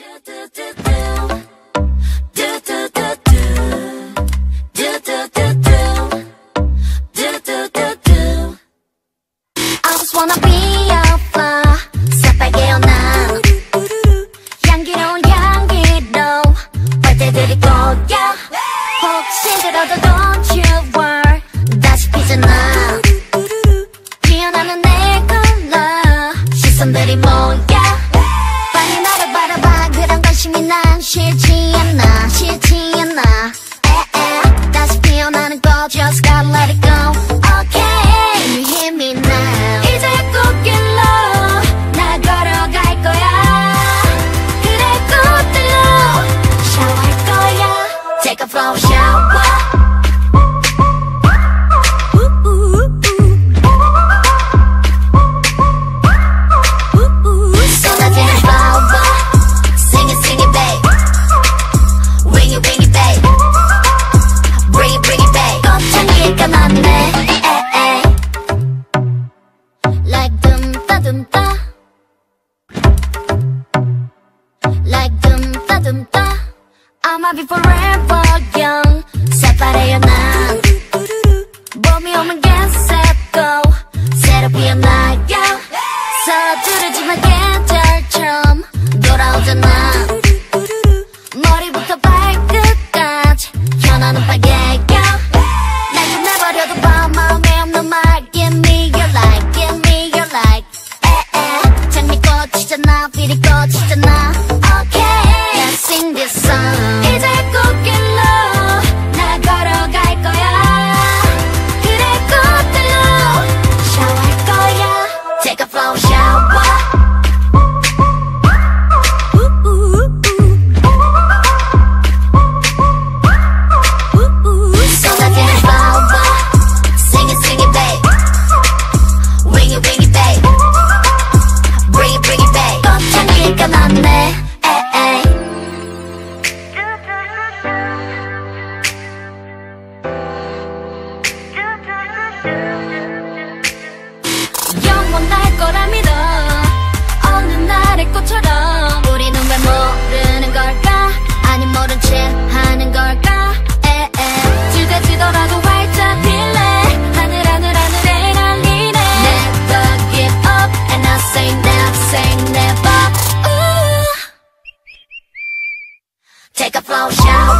do, do, do, love you forever. Take a flow shower.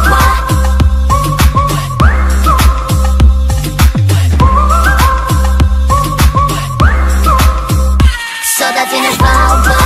쏟아지는 flower